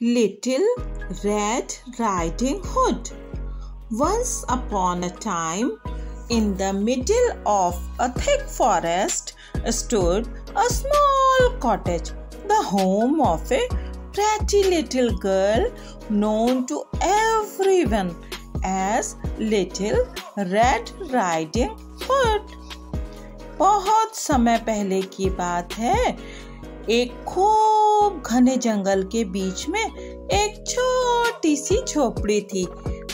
Little Red Riding Hood. Once upon a time, in the middle of a thick forest stood a small cottage, the home of a pretty little girl known to everyone as Little Red Riding Hood. बहुत समय पहले की बात है एक खूब घने जंगल के बीच में एक छोटी सी झोपड़ी थी।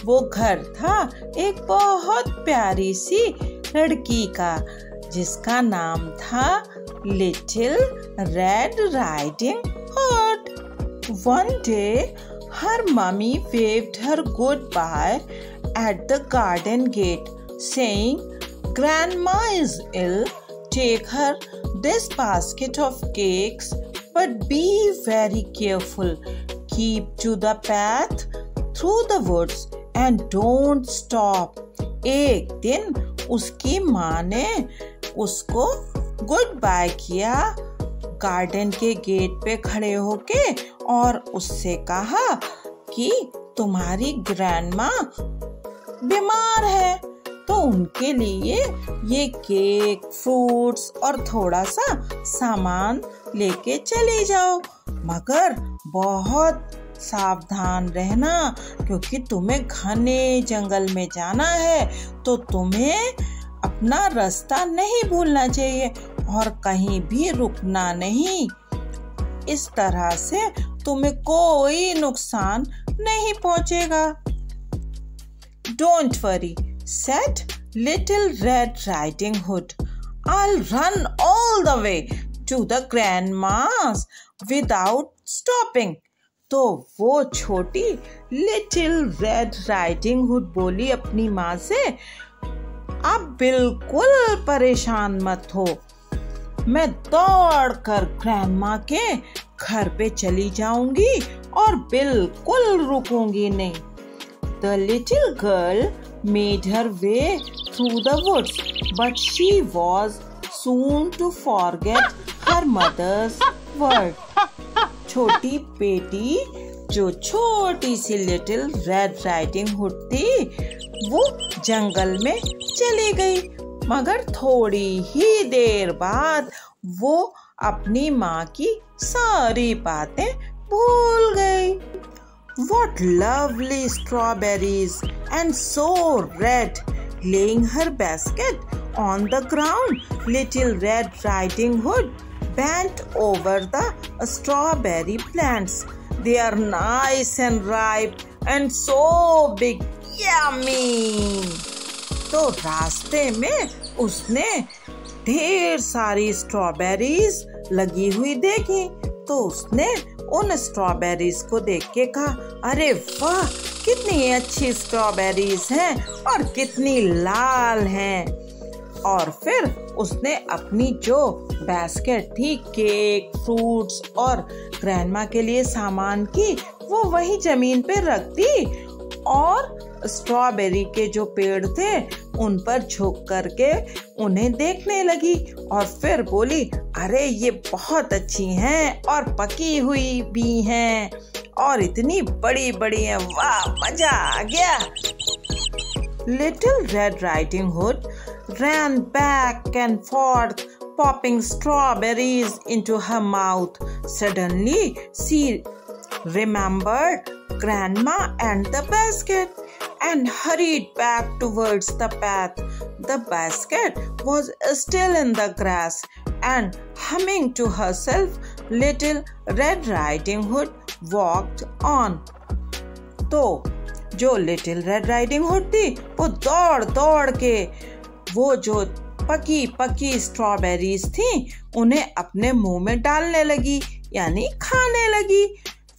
वो घर था एक बहुत प्यारी सी लड़की का, जिसका नाम था Little Red Riding Hood. One day, her mummy waved her goodbye at the garden gate, saying grandma is ill take her this basket of cakes, but be very careful. Keep to the path through the woods and don't stop. एक दिन उसकी माँ ने उसको goodbye किया garden के gate पे खड़े होके और उससे कहा कि तुम्हारी ग्रैंडमा बीमार है तो उनके लिए ये केक, फ्रूट्स और थोड़ा सा सामान लेके चले जाओ। मगर बहुत सावधान रहना, क्योंकि तुम्हें घने जंगल में जाना है तो तुम्हें अपना रास्ता नहीं भूलना चाहिए और कहीं भी रुकना नहीं। इस तरह से तुम्हें कोई नुकसान नहीं पहुंचेगा। Don't worry. Said Little Red Riding Hood. I'll run all the way to the grandma's without stopping. तो वो छोटी लिटिल रेड राइडिंग हुड बोली अपनी माँ से, आप बिल्कुल परेशान मत हो मैं दौड़ कर ग्रैंडमा के घर पे चली जाऊँगी और बिल्कुल रुकूँगी नहीं the little girl made her way through the woods, but she was soon to forget her mother's word. छोटी बेटी जो छोटी सी लिटिल रेड राइडिंग हुड थी वो जंगल में चली गई मगर थोड़ी ही देर बाद वो अपनी माँ की सारी बातें भूल गई What lovely strawberries and so red. Laying her basket on the ground, little Red Riding Hood bent over the strawberry plants. They are nice and ripe and so big. Yummy! तो रास्ते में उसने ढेर सारी स्ट्रॉबेरीज लगी हुई देखी तो उसने उन स्ट्रॉबेरीज को देख के कहा, अरे वाह, कितनी अच्छी स्ट्रॉबेरीज हैं और कितनी लाल हैं। और फिर उसने अपनी जो बास्केट थी केक फ्रूट्स और ग्रैंडमा के लिए सामान की, वो वही ज़मीन पर रख दी और स्ट्रॉबेरी के जो पेड़ थे, उन पर झोंक करके उन्हें देखने लगी और फिर बोली, अरे, ये बहुत अच्छी हैं और पकी हुई भी हैं और इतनी बड़ी बड़ी हैं। वाह, मज़ा आ गया। Little Red Riding Hood ran back and forth popping strawberries into her mouth suddenly she remember grandma and the basket and hurried back towards the path. The basket was still in the grass, and humming to herself, little Red Riding Hood walked on. तो जो little red riding Hood थी वो दौड़ दौड़ के वो जो पकी पकी स्ट्रॉबेरीज थी उन्हें अपने मुँह में डालने लगी यानी खाने लगी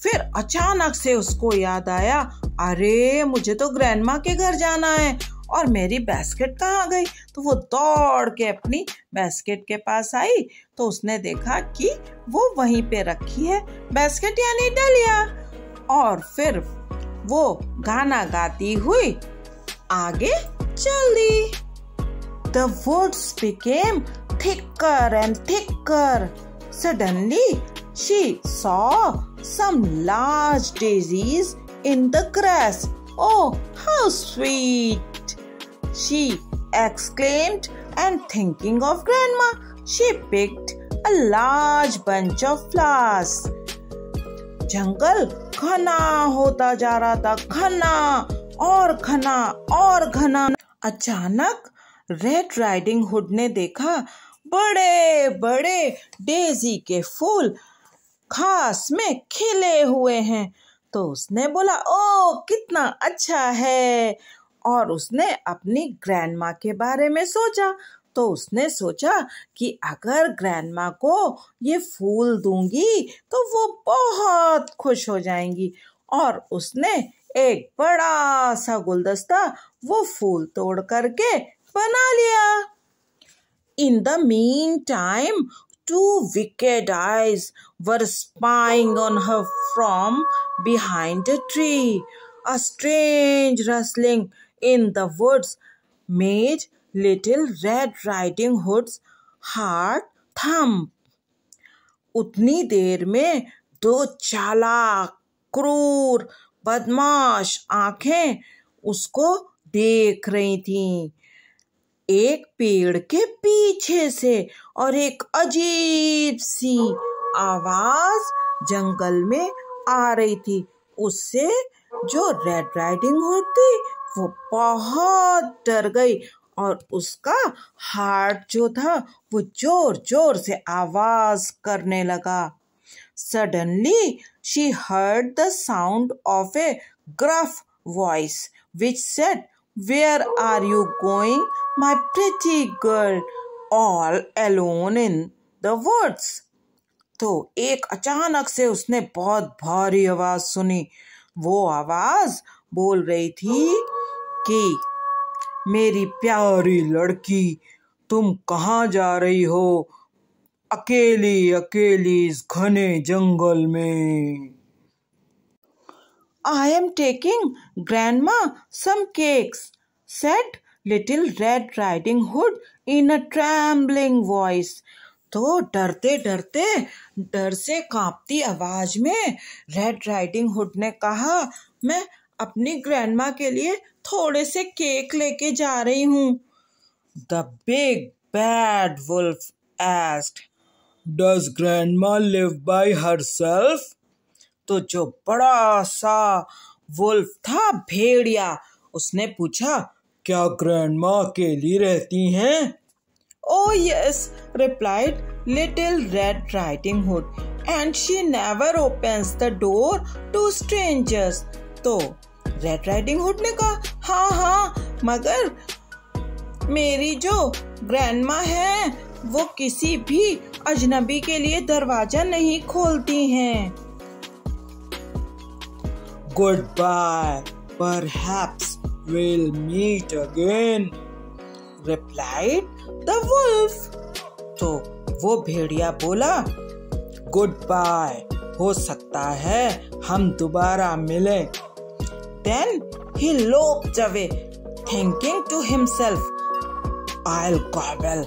फिर अचानक से उसको याद आया, अरे, मुझे तो ग्रैंडमा के घर जाना है। और मेरी बास्केट कहाँ गई? तो वो दौड़ के अपनी बास्केट के पास आई तो उसने देखा कि वो वहीं पे रखी है बास्केट यानी डलिया। और फिर वो गाना गाती हुई आगे चल दी। The woods became thicker and thicker suddenly she saw some large daisies in the grass. Oh, how sweet! She exclaimed, and thinking of Grandma, she picked a large bunch of flowers. जंगल घना होता जा रहा था घना और घना और घना अचानक रेड राइडिंग हुड ने देखा बड़े बड़े डेजी के फूल खास में खिले हुए हैं। तो उसने बोला ओ कितना अच्छा है। और उसने अपनी ग्रैंडमा के बारे में सोचा। तो उसने सोचा कि अगर ग्रैंडमा को ये फूल दूँगी तो वो बहुत खुश हो जाएँगी। और उसने एक बड़ा सा गुलदस्ता वो फूल तोड़ करके बना लिया। In the meantime two wicked eyes were spying on her from behind a tree. A strange rustling in the woods made little Red Riding Hood's heart thump. उतनी देर में दो चालाक क्रूर बदमाश आँखें उसको देख रही थीं एक पेड़ के पीछे से और एक अजीब सी आवाज़ जंगल में आ रही थी। उससे जो रेड राइडिंग थी, वो बहुत डर गई और उसका हार्ट जो था, वो ज़ोर ज़ोर से आवाज़ करने लगा। Suddenly she heard the sound of a gruff voice which said where are you going my pretty girl? All alone in the woods. तो एक अचानक से उसने बहुत भारी आवाज़ सुनी। वो आवाज़ बोल रही थी कि, मेरी प्यारी लड़की, तुम कहाँ जा रही हो? अकेली अकेली इस घने जंगल में। I am taking grandma some cakes said Little Red Riding Hood in a trembling voice तो डरते डरते डर से कांपती आवाज़ में रेड राइडिंग हुड ने कहा, मैं अपनी ग्रैंडमा के लिए थोड़े से केक लेके जा रही हूँ। The big bad wolf asked does grandma live by herself तो जो बड़ा सा वुल्फ था भेड़िया उसने पूछा क्या ग्रैंडमा अकेली रहती हैं Oh yes, replied Little Red Riding Hood, and she never opens the door to strangers. तो रेड राइडिंग हुड ने कहा हाँ हाँ मगर मेरी जो ग्रैंडमा है वो किसी भी अजनबी के लिए दरवाज़ा नहीं खोलती हैं goodbye. Perhaps we'll meet again, replied the wolf. तो वो भेड़िया बोला गुड बाय हो सकता है हम दोबारा मिले देन ही लोप जावे thinking to himself I gobble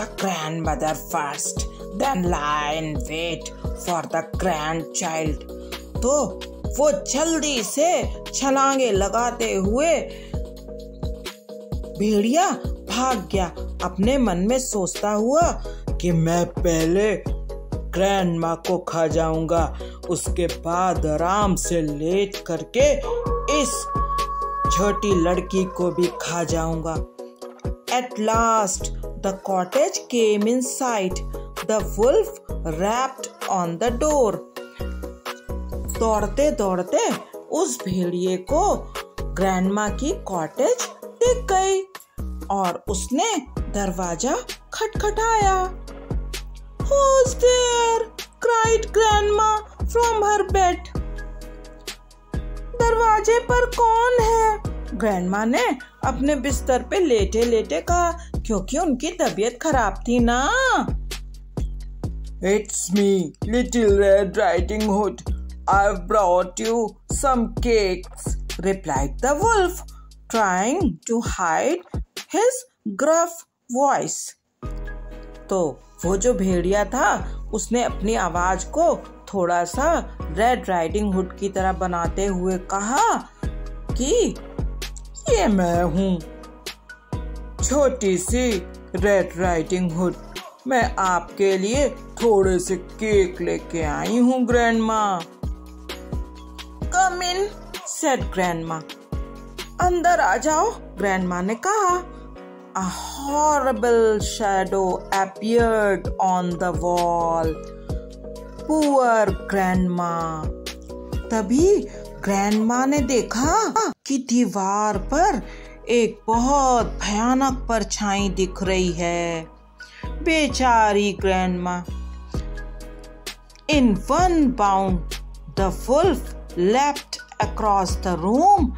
the grandmother first then line wait for the grandchild तो वो जल्दी से छलांगे लगाते हुए भेड़िया भाग गया। अपने मन में सोचता हुआ कि मैं पहले ग्रैंड माँ को खा जाऊँगा, उसके बाद आराम से लेट करके इस छोटी लड़की को भी खा जाऊँगा। At last the cottage came in sight the wolf rapped on the door दौड़ते दौड़ते उस भेड़िए को ग्रैंडमा की कॉटेज दिख गई और उसने दरवाज़ा खटखटाया Who's there? cried grandma from her bed. दरवाजे पर कौन है ग्रैंडमा ने अपने बिस्तर पे लेटे लेटे कहा, क्योंकि उनकी तबीयत खराब थी ना it's me little red riding hood I've brought you some cakes, replied the wolf, trying to hide his gruff voice. तो वो जो भेड़िया था उसने अपनी आवाज़ को थोड़ा सा रेड राइडिंग हुड की तरह बनाते हुए कहा कि ये मैं हूँ छोटी सी रेड राइडिंग हुड मैं आपके लिए थोड़े से केक लेके आई हूँ ग्रैंड माँ कम इन सेड ग्रैंड माँ अंदर आ जाओ ग्रैंड माँ ने कहा A horrible shadow appeared on the wall. Poor grandma. तभी ग्रैंडमा ने देखा कि दीवार पर एक बहुत भयानक परछाई दिख रही है बेचारी grandma in one bound the wolf leapt across the room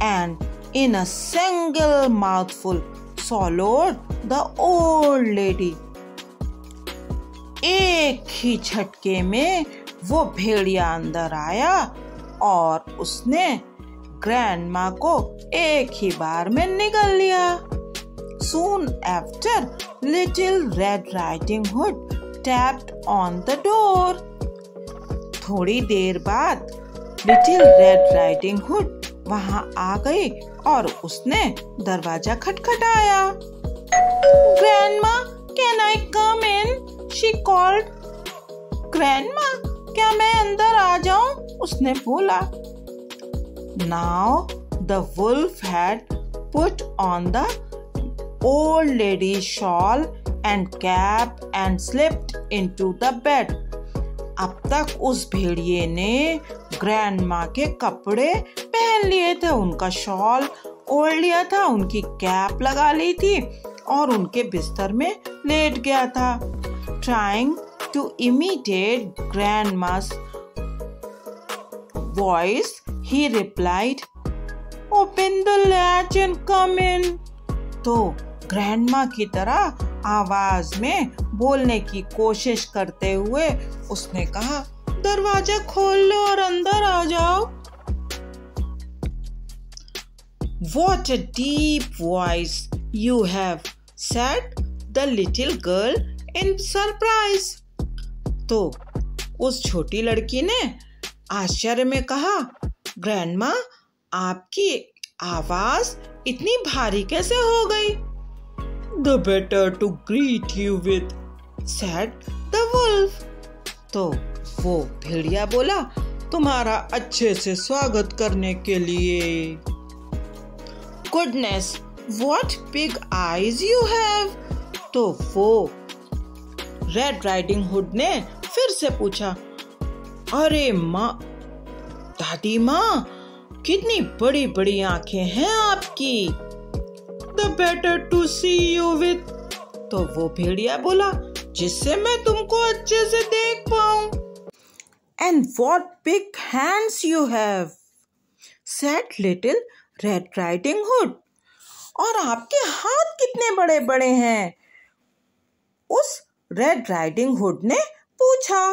and in a single mouthful swallowed the old lady. एक ही झटके में वो भेड़िया अंदर आया और उसने ग्रैंड माँ को एक ही बार में निगल लिया Soon after, little Red Riding Hood tapped on the door. थोड़ी देर बाद लिटिल रेड राइडिंग हुड वहाँ आ गई और उसने दरवाज़ा खटखटाया। Grandma can I come in she called grandma क्या मैं अंदर आ जाऊँ? उसने बोला। Now the wolf had put on the old lady shawl and cap and slipped into the bed अब तक उस भेड़िए ने ग्रैंड माँ के कपड़े पहन लिए थे। उनका शॉल ओढ़ लिया था, उनकी कैप लगा ली थी और उनके बिस्तर में लेट गया था। Trying to imitate grandma's voice he replied open the latch and come in तो ग्रैंडमा की तरह आवाज़ में बोलने की कोशिश करते हुए उसने कहा दरवाज़ा खोल लो और अंदर आ जाओ What a deep voice you have, said the little girl in surprise. तो उस छोटी लड़की ने आश्चर्य में कहा ग्रैंडमा आपकी आवाज़ इतनी भारी कैसे हो गई the better to greet you with said the wolf तो वो भेड़िया बोला, तुम्हारा अच्छे से स्वागत करने के लिए. Goodness what big eyes you have तो वो रेड राइडिंग हुड ने फिर से पूछा, अरे माँ, दादी माँ, कितनी बड़ी बड़ी आँखें हैं आपकी? The better to see you with तो वो भेड़िया बोला जिससे मैं तुमको अच्छे से देख पाऊँ। And what big hands you have said little red riding hood और आपके हाथ कितने बड़े बड़े हैं? उस रेड राइडिंग हुड ने पूछा।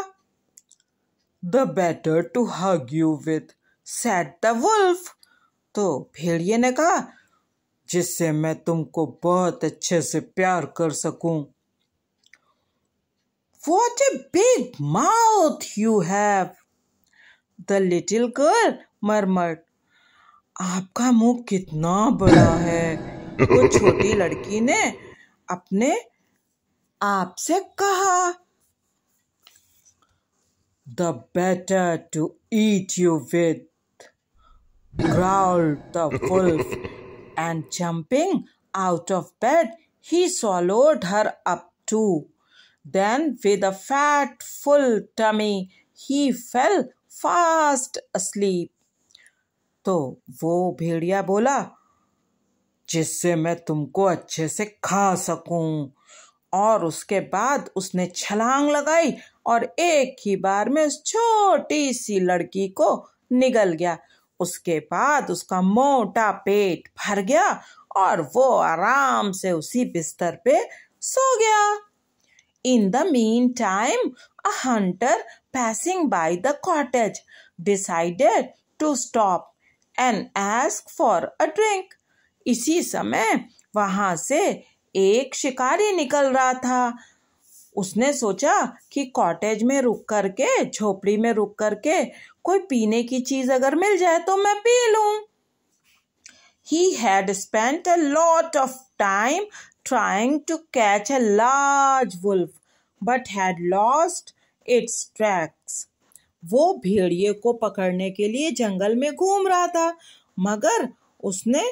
The better to hug you with said the wolf तो भेड़िए ने कहा, जिससे मैं तुमको बहुत अच्छे से प्यार कर सकूँ। What a big mouth you have! The little girl murmured. आपका मुँह कितना बड़ा है वो छोटी लड़की ने अपने आप से कहा the better to eat you with the wolf and jumping out of bed he swallowed her up too Then, with a fat, full tummy, he fell fast asleep. तो वो भेड़िया बोला जिससे मैं तुमको अच्छे से खा सकूँ। और उसके बाद उसने छलांग लगाई और एक ही बार में उस छोटी सी लड़की को निगल गया। उसके बाद उसका मोटा पेट भर गया और वो आराम से उसी बिस्तर पे सो गया। In the meantime, a hunter passing by the cottage decided to stop and ask for a drink. इसी समय वहाँ से एक शिकारी निकल रहा था उसने सोचा कि कॉटेज में रुक करके झोपड़ी में रुक करके कोई पीने की चीज़ अगर मिल जाए तो मैं पी लू he had spent a lot of time trying to catch a large wolf, but had lost its tracks. वो भेड़िए को पकड़ने के लिए जंगल में घूम रहा था मगर उसने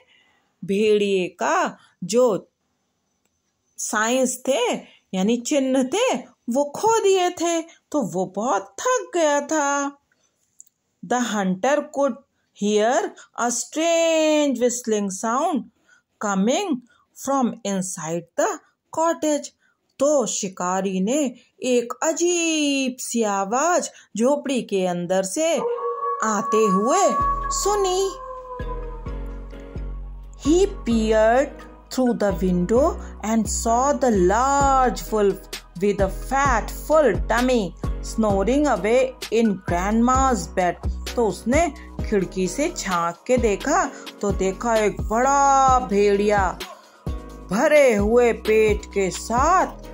भेड़िए का जो साइंस थे यानी चिन्ह थे वो खो दिए थे तो वो बहुत थक गया था the hunter could hear a strange whistling sound coming from inside the cottage तो शिकारी ने एक अजीब सी आवाज़ झोपड़ी के अंदर से आते हुए सुनी। He peered through the window and saw the large full with a fat full tummy snoring away in grandma's bed तो उसने खिड़की से झाँक के देखा तो देखा एक बड़ा भेड़िया। भरे हुए पेट के साथ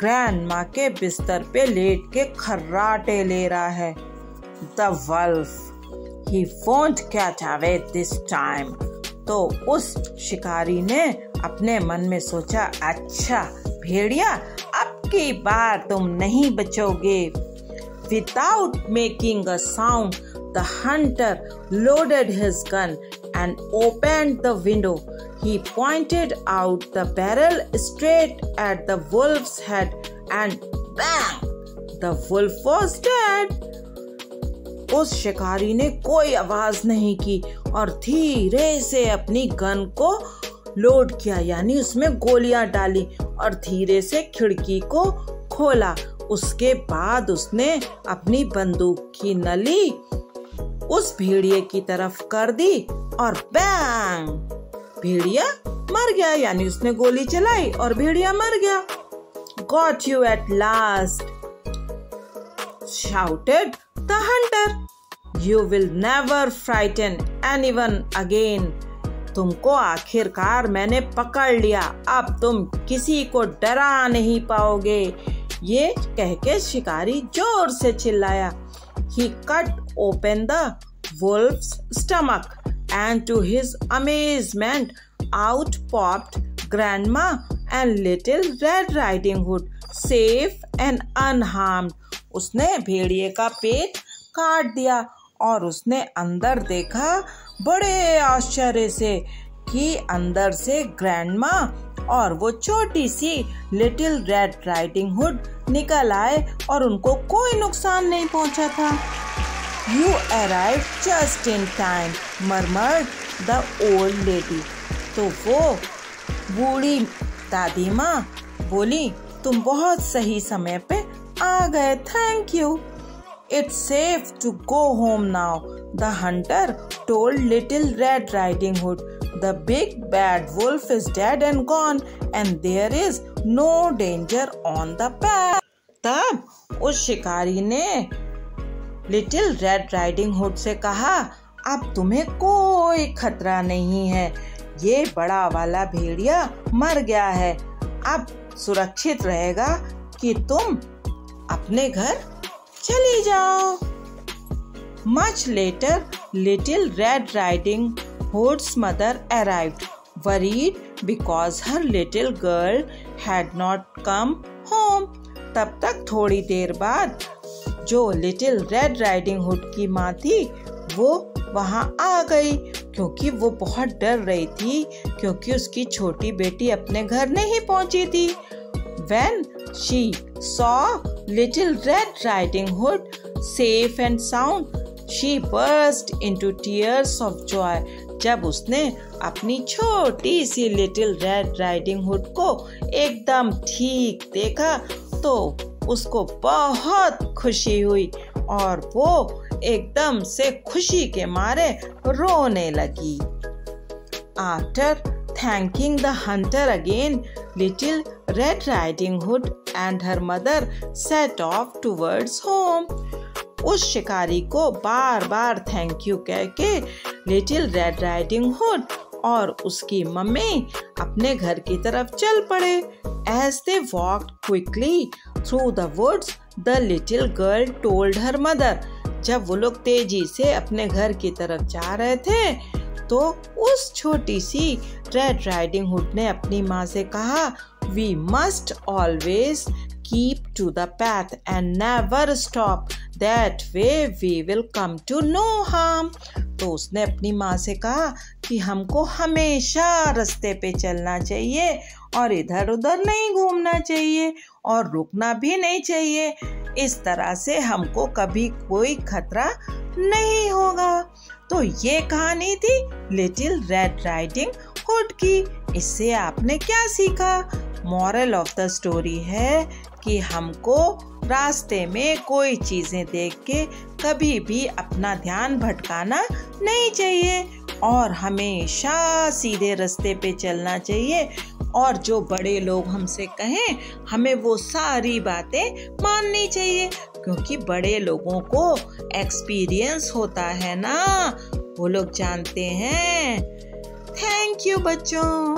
ग्रैंड माँ के बिस्तर पे लेट के खर्राटे ले रहा है। The wolf he won't catch away this time तो उस शिकारी ने अपने मन में सोचा अच्छा भेड़िया, अब की बार तुम नहीं बचोगे। Without making a sound the hunter loaded his gun and opened the window. He pointed out the barrel straight at the wolf's head and bang! The wolf was dead. उस शिकारी ने कोई आवाज़ नहीं की और धीरे से अपनी गन को लोड किया, यानी उसमें गोलियाँ डाली और धीरे से खिड़की को खोला उसके बाद उसने अपनी बंदूक की नली उस भेड़िए की तरफ़ कर दी और बैंग भेड़िया मर गया, यानी उसने गोली चलाई और भेड़िया मर गया। Got you at last shouted the hunter you will never frighten anyone again तुमको आखिरकार मैंने पकड़ लिया। अब तुम किसी को डरा नहीं पाओगे। ये कह के शिकारी ज़ोर से चिल्लाया। He cut open the wolf's stomach. And to his amazement, out popped grandma and little red riding hood, safe and unharmed. उसने भेड़िए का पेट काट दिया और उसने अंदर देखा बड़े आश्चर्य से कि अंदर से ग्रैंडमा और वो छोटी सी लिटिल रेड राइडिंग हुड निकल आए और उनको कोई नुकसान नहीं पहुँचा था। You arrive just in time murmured the old lady तो वो बूढ़ी दादी माँ बोली, तुम बहुत सही समय पे आ गए thank you it's safe to go home now the hunter told little red riding hood the big bad wolf is dead and gone and there is no danger on the path तब उस शिकारी ने little red riding hood से कहा, अब तुम्हें कोई खतरा नहीं है। ये बड़ा वाला भेड़िया मर गया है। अब सुरक्षित रहेगा कि तुम अपने घर चली जाओ। Much later little red riding hood's mother arrived worried because her little girl had not come home तब तक थोड़ी देर बाद जो लिटिल रेड राइडिंग हुड की माँ थी, वो वहाँ आ गई क्योंकि वो बहुत डर रही थी क्योंकि उसकी छोटी बेटी अपने घर नहीं पहुँची थी। When she saw little red riding hood safe and sound she burst into tears of joy जब उसने अपनी छोटी सी लिटिल रेड राइडिंग हुड को एकदम ठीक देखा तो उसको बहुत खुशी हुई और वो एकदम से खुशी के मारे रोने लगी। After thanking the hunter again little red riding hood and her mother set off towards home उस शिकारी को बार बार थैंक यू कह के लिटिल रेड राइडिंग हुड और उसकी मम्मी अपने घर की तरफ़ चल पड़े। As they walk quickly through the woods the little girl told her mother जब वो लोग तेज़ी से अपने घर की तरफ़ जा रहे थे तो उस छोटी सी रेड राइडिंग हुड ने अपनी माँ से कहा we must always keep to the path and never stop that way we will come to no harm तो उसने अपनी माँ से कहा कि हमको हमेशा रास्ते पे चलना चाहिए और इधर उधर नहीं घूमना चाहिए और रुकना भी नहीं चाहिए। इस तरह से हमको कभी कोई खतरा नहीं होगा। तो ये कहानी थी लिटिल रेड राइडिंग हुड की। इससे आपने क्या सीखा? मॉरल ऑफ़ द स्टोरी है कि हमको रास्ते में कोई चीज़ें देख के कभी भी अपना ध्यान भटकाना नहीं चाहिए। और हमेशा सीधे रास्ते पे चलना चाहिए। और जो बड़े लोग हमसे कहें, हमें वो सारी बातें माननी चाहिए। क्योंकि बड़े लोगों को एक्सपीरियंस होता है ना। वो लोग जानते हैं। थैंक यू बच्चों।